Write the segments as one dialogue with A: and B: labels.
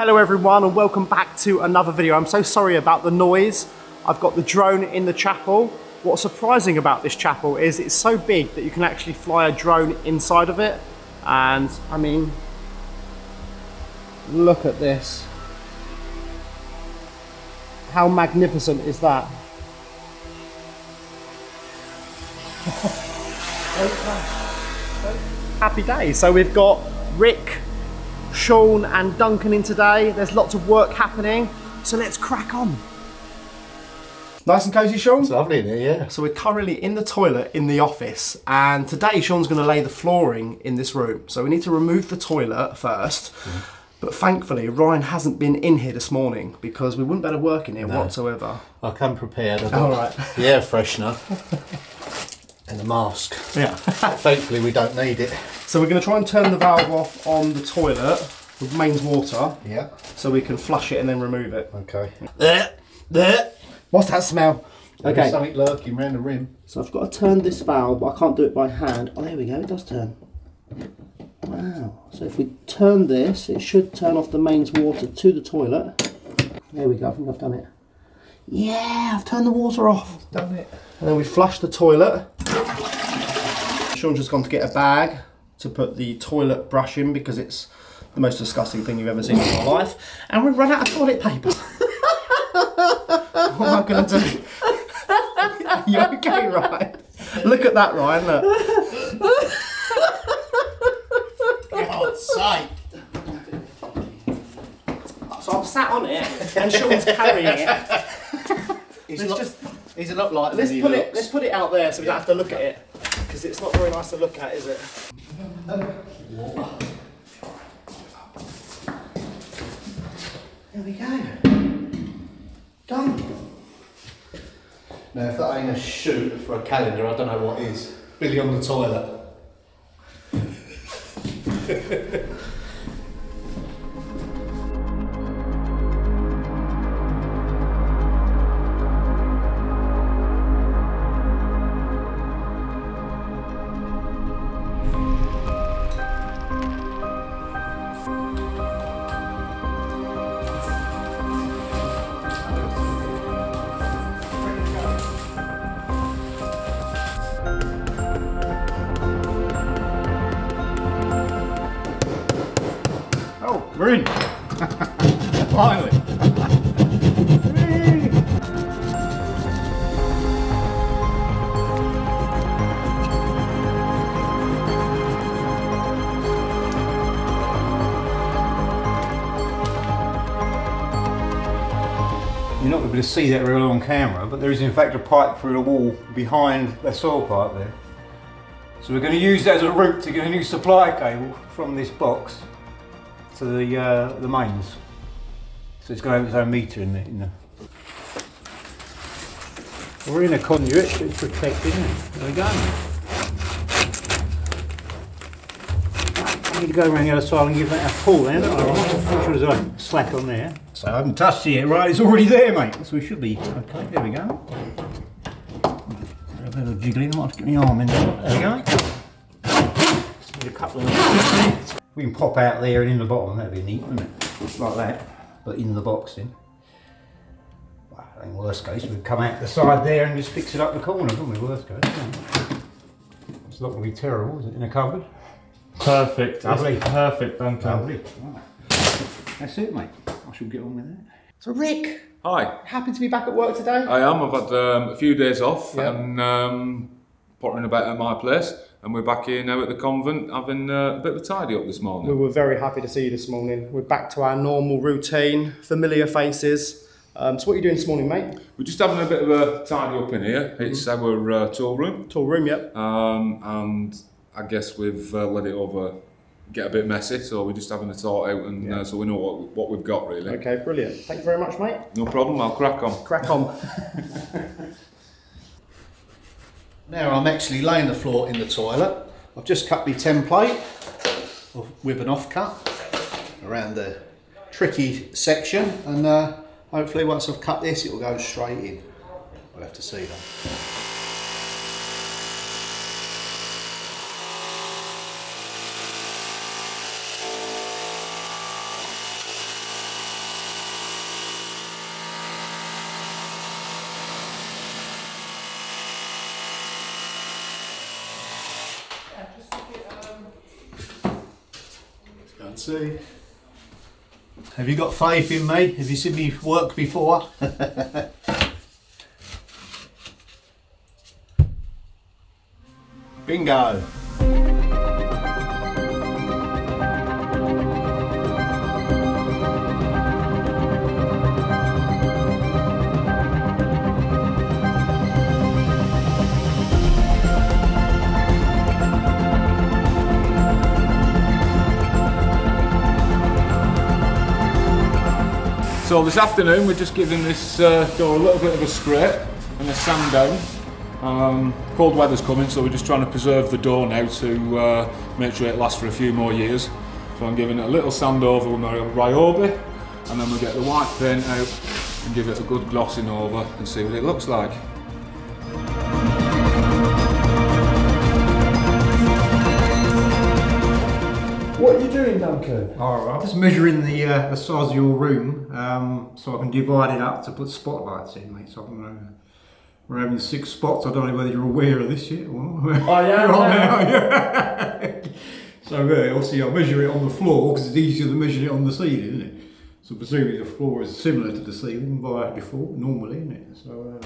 A: Hello everyone and welcome back to another video. I'm so sorry about the noise. I've got the drone in the chapel. What's surprising about this chapel is it's so big that you can actually fly a drone inside of it. And I mean, look at this. How magnificent is that? Happy day. So we've got Rick, Sean and Duncan in today. There's lots of work happening. So let's crack on. Nice and cosy, Sean?
B: It's lovely in here, yeah.
A: So we're currently in the toilet in the office and today Sean's going to lay the flooring in this room. So we need to remove the toilet 1st mm-hmm. But thankfully Ryan hasn't been in here this morning because we wouldn't better work in here whatsoever.
B: I come prepared. I've
A: All
B: got
A: right.
B: the air freshener and a mask.
A: Yeah.
B: Thankfully, we don't need it.
A: so we're going to try and turn the valve off on the toilet with mains water
B: Yeah.
A: so we can flush it and then remove it.
B: Okay. There, there.
A: What's that smell?
B: There's
A: Okay.
B: something lurking round the rim.
A: So I've got to turn this valve, but I can't do it by hand. Oh, there we go, it does turn. Wow. So if we turn this, it should turn off the mains water to the toilet. There we go, I think I've done it. Yeah, I've turned the water off.
B: Done it.
A: And then we flush the toilet. Sean's just gone to get a bag to put the toilet brush in because it's the most disgusting thing you've ever seen in your life. And we've run out of toilet paper. what am I going to do? Are you okay, Ryan? Look at that, Ryan. Look.
B: God's sake.
A: So I'm sat on it and Sean's carrying it.
B: He's
A: Let's
B: not,
A: just-
B: he's not like
A: Let's
B: he
A: put it. Let's put it out there so we don't have to look at it because it's not very nice to look at, is it? There we go. Done.
B: Now, if that ain't a shoot for a calendar, I don't know what is. Billy on the toilet.
A: Finally.
C: You're not going to be able to see that well on camera, but there is in fact a pipe through the wall behind the soil pipe there. So we're going to use that as a route to get a new supply cable from this box to the uh, the mains. So it's going to have its own meter in the, in the We're in a conduit, so it's protected, isn't it? There we go. I need to go around the other side and give that a pull then. Make sure there's a slack on there. So I haven't touched it yet, right? It's already there, mate. So we should be okay. There we go. A bit of jiggling. I might have to get my arm in there. There we go. Just need a couple of We can pop out there and in the bottom. That'd be neat, wouldn't it? Like that, but in the box then. Well, in worst case, we'd come out the side there and just fix it up the corner, wouldn't we? Worst case. yeah. It's not going to be terrible, is it? In a cupboard.
D: Perfect.
C: Lovely.
D: That's perfect, Duncan.
C: Lovely. Right. That's it, mate. I shall get on with that.
A: So Rick,
E: Hi,
A: happy to be back at work today.
E: I am. I've had um, a few days off
A: Yeah.
E: and um, pottering about at my place, and we're back here now at the convent having uh, a bit of a tidy up this morning.
A: We were very happy to see you this morning. We're back to our normal routine, familiar faces. Um, so what are you doing this morning, mate?
E: We're just having a bit of a tidy up in here. It's our uh, tool room,
A: Tall room, yep.
E: um, and I guess we've uh, let it over get a bit messy, so we're just having a sort out, and uh, so we know what, what we've got really.
A: Okay, brilliant. Thank you very much, mate.
E: No problem. I'll crack on.
A: Crack on.
B: Now I'm actually laying the floor in the toilet. I've just cut my template with an offcut around the tricky section and uh, hopefully once I've cut this it will go straight in. We'll have to see that. Um, Go and see. Have you got faith in me? Have you seen me work before? Bingo.
E: So this afternoon we're just giving this uh, door a little bit of a scrape and a sand down. Um, cold weather's coming so we're just trying to preserve the door now to uh, make sure it lasts for a few more years. So I'm giving it a little sand over with my Ryobi and then we'll get the white paint out and give it a good glossing over and see what it looks like.
A: What are you doing, Duncan?
C: Alright, I'm just measuring the, uh, the size of your room um, so I can divide it up to put spotlights in, mate. So I can, uh, we're having six spots. I don't know whether you're aware of this yet or not.
A: I am now.
C: there, are you? so uh, obviously I'll measure it on the floor because it's easier to measure it on the ceiling, isn't it? So presumably the floor is similar to the ceiling by default, normally, isn't it? So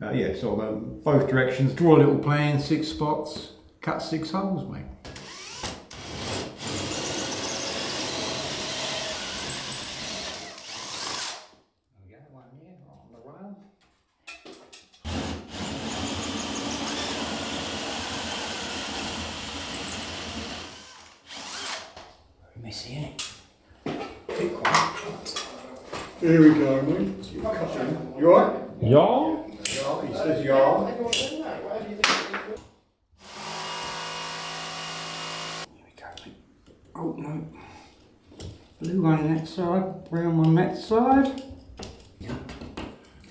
C: uh, uh, yeah, so um, both directions, draw a little plan, six spots, cut six holes, mate. There we go, one here, on the rail. Very messy, isn't it? Pick one. Here we go, mate. You alright?
D: Yeah?
C: Yeah, he says yeah. Here we go, mate. Oh no. Blue one on that side, brown one on that side.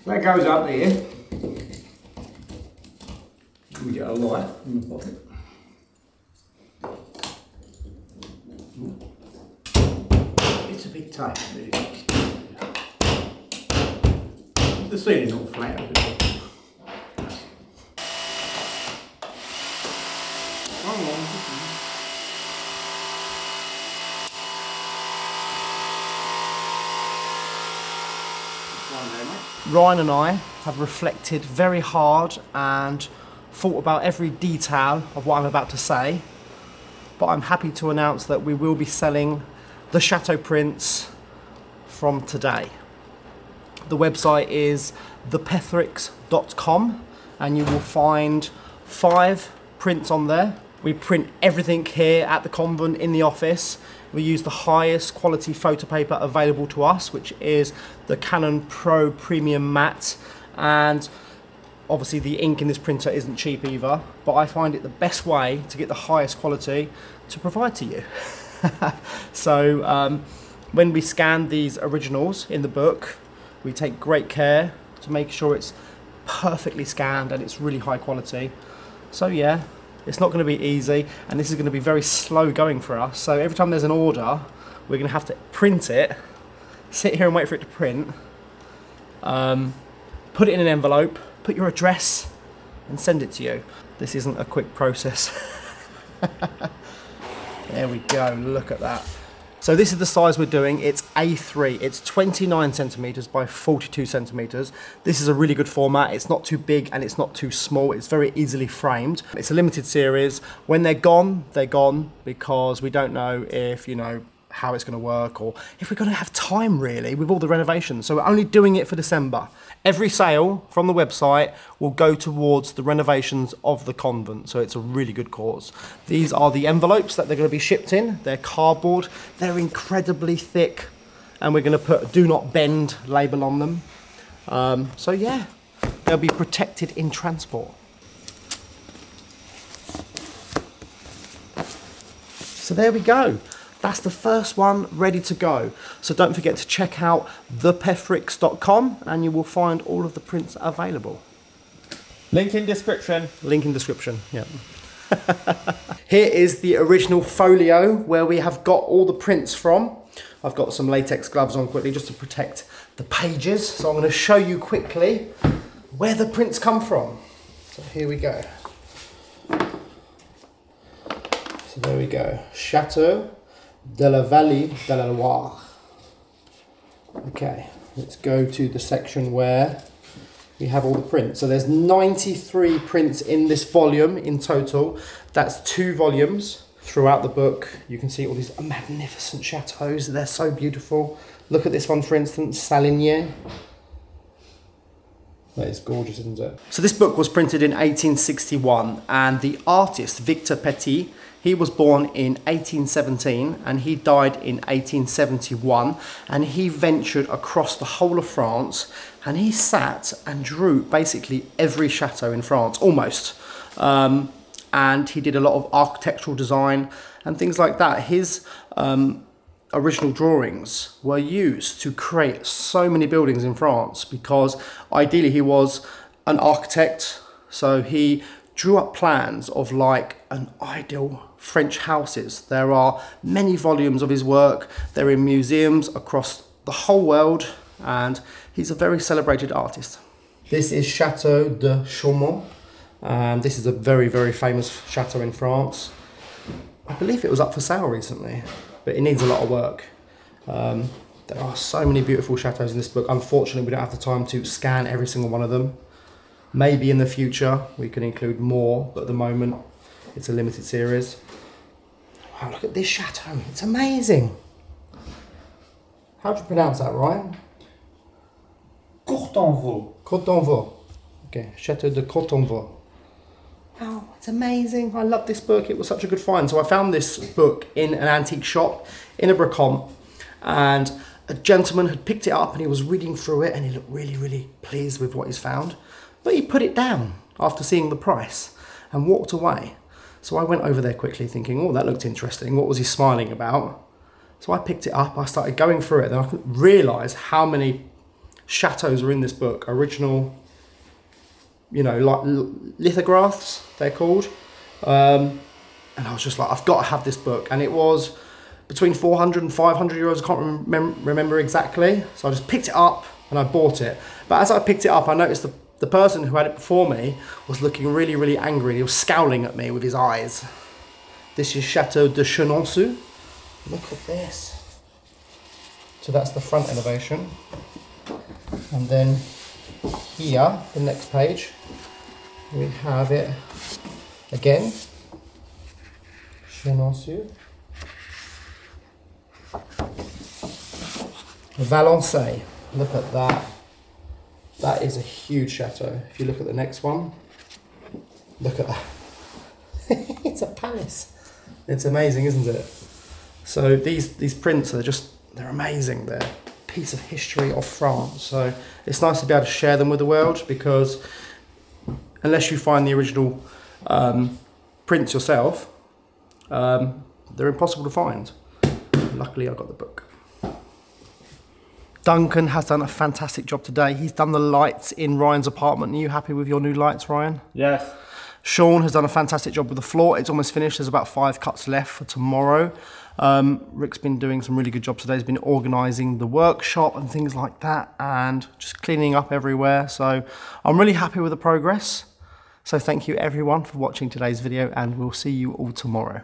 C: That goes up there. We get a light in the pocket. It's a bit tight. but it's- The ceiling's not flat.
A: Ryan and I have reflected very hard and thought about every detail of what I'm about to say. But I'm happy to announce that we will be selling the Chateau Prints from today. The website is thepethericks.com and you will find five prints on there. We print everything here at the convent in the office. We use the highest quality photo paper available to us, which is the Canon Pro Premium Matte. And obviously the ink in this printer isn't cheap either, but I find it the best way to get the highest quality to provide to you. so um, when we scan these originals in the book, we take great care to make sure it's perfectly scanned and it's really high quality. So yeah, it's not going to be easy and this is going to be very slow going for us. So every time there's an order, we're going to have to print it, sit here and wait for it to print, um, put it in an envelope, put your address and send it to you. This isn't a quick process. there we go, look at that. So this is the size we're doing. It's A3. It's 29 centimeters by 42 centimeters. This is a really good format. It's not too big and it's not too small. It's very easily framed. It's a limited series. When they're gone, they're gone because we don't know if, you know, how it's going to work or if we're going to have time really with all the renovations. So we're only doing it for December. Every sale from the website will go towards the renovations of the convent. So it's a really good cause. These are the envelopes that they're going to be shipped in. They're cardboard. They're incredibly thick and we're going to put do not bend label on them. Um, so yeah, they'll be protected in transport. So there we go. That's the first one ready to go. So don't forget to check out thepethericks.com and you will find all of the prints available.
D: Link in description.
A: Link in description, yeah. Here is the original folio where we have got all the prints from. I've got some latex gloves on quickly just to protect the pages. So I'm going to show you quickly where the prints come from. So here we go. So there we go. Chateau de la Vallée de la Loire. Okay, let's go to the section where we have all the prints. So there's 93 prints in this volume in total. That's two volumes throughout the book. You can see all these magnificent chateaus. They're so beautiful. Look at this one, for instance, Saligny. That is gorgeous, isn't it? So this book was printed in 1861 and the artist, Victor Petit, he was born in 1817 and he died in 1871 and he ventured across the whole of France and he sat and drew basically every chateau in France, almost. Um, and he did a lot of architectural design and things like that. His um, original drawings were used to create so many buildings in France because ideally he was an architect, so he drew up plans of like an ideal French houses. There are many volumes of his work. They're in museums across the whole world and he's a very celebrated artist. This is Chateau de Chaumont. Um, this is a very, very famous chateau in France. I believe it was up for sale recently, but it needs a lot of work. Um, there are so many beautiful chateaus in this book. Unfortunately, we don't have the time to scan every single one of them. Maybe in the future we can include more, but at the moment it's a limited series. Wow, look at this chateau. It's amazing. How do you pronounce that, Ryan?
C: Courtanvaux.
A: Cotonvaux. Okay, Chateau de Cotonvaux. Wow, it's amazing. I love this book. It was such a good find. So I found this book in an antique shop in a Bracon and a gentleman had picked it up and he was reading through it and he looked really, really pleased with what he's found. But he put it down after seeing the price and walked away. So I went over there quickly thinking, oh, that looked interesting. What was he smiling about? So I picked it up, I started going through it, then I realised how many chateaus are in this book. Original, you know, like lithographs, they're called. Um, and I was just like, I've got to have this book. And it was between 400 and 500 euros, I can't rem remember exactly. So I just picked it up and I bought it. But as I picked it up, I noticed the, the person who had it before me was looking really, really angry. He was scowling at me with his eyes. This is Chateau de Chenonceau. Look at this. So that's the front elevation. And then here, the next page, we have it again. Chenonceau. Valençay. Look at that. That is a huge chateau. If you look at the next one, look at that. it's a palace. It's amazing, isn't it? So these these prints are just they're amazing. They're a piece of history of France. So it's nice to be able to share them with the world because unless you find the original um, prints yourself, um, they're impossible to find. Luckily, I got the book. Duncan has done a fantastic job today. He's done the lights in Ryan's apartment. Are you happy with your new lights, Ryan?
D: Yes.
A: Sean has done a fantastic job with the floor. It's almost finished. There's about five cuts left for tomorrow. Um, Rick's been doing some really good jobs today. He's been organising the workshop and things like that and just cleaning up everywhere. So I'm really happy with the progress. So thank you everyone for watching today's video and we'll see you all tomorrow.